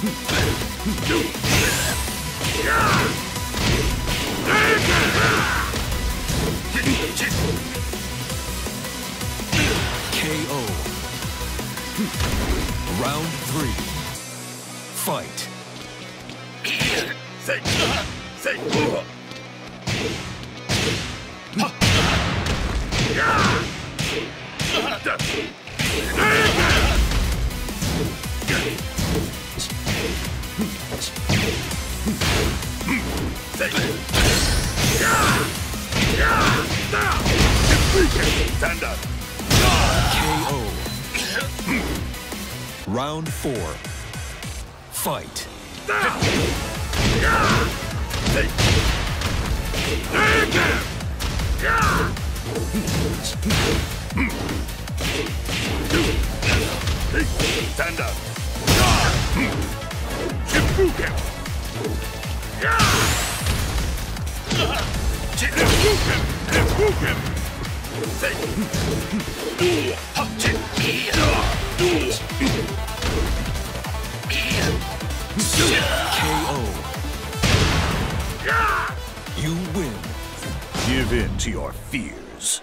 KO. Round four. Fight. Stand up. KO. You win. Give in to your fears.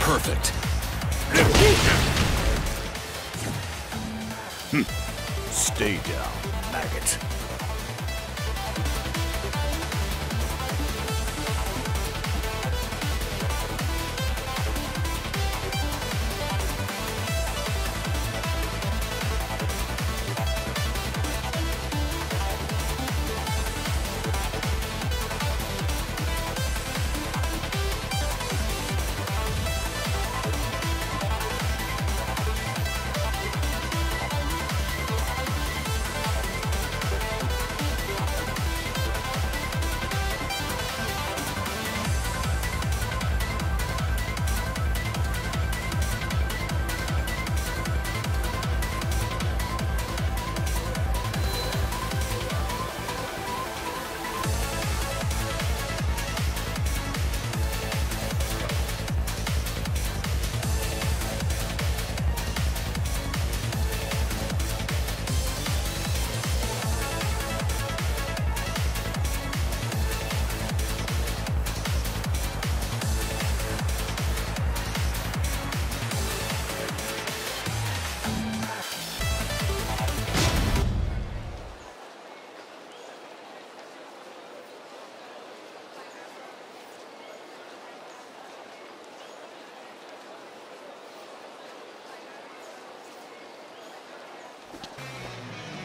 Perfect. Hmm. Stay down, maggot.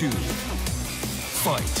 two. Fight.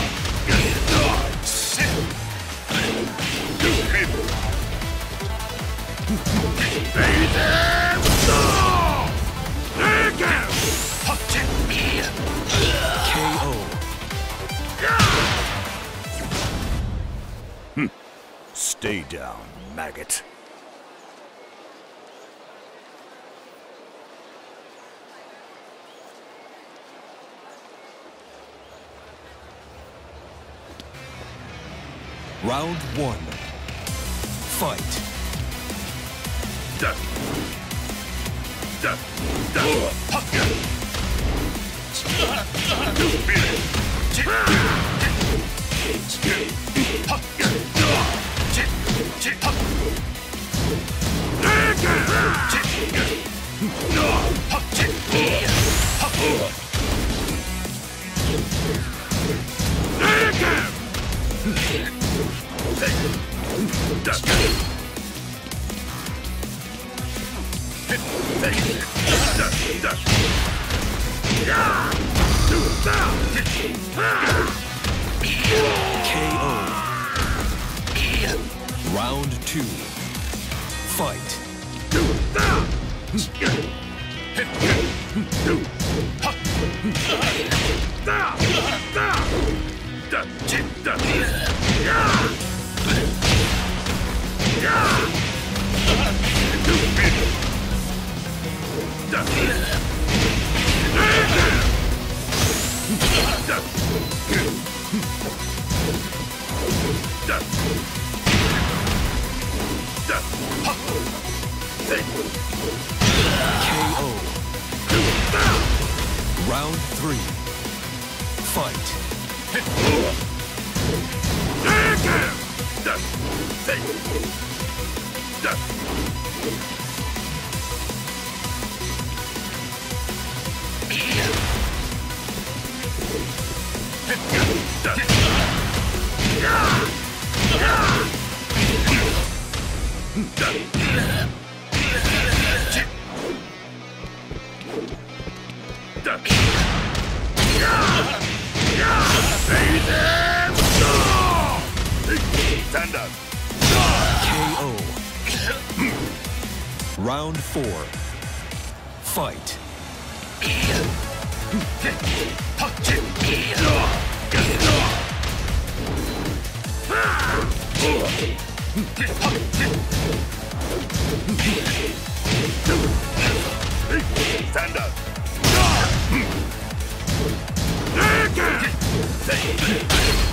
Stay down, maggot. Round one. Fight. KO. チッチッチッチ two. Fight. Round three. Fight. Stand. KO. Round four. Fight. Stand up. Your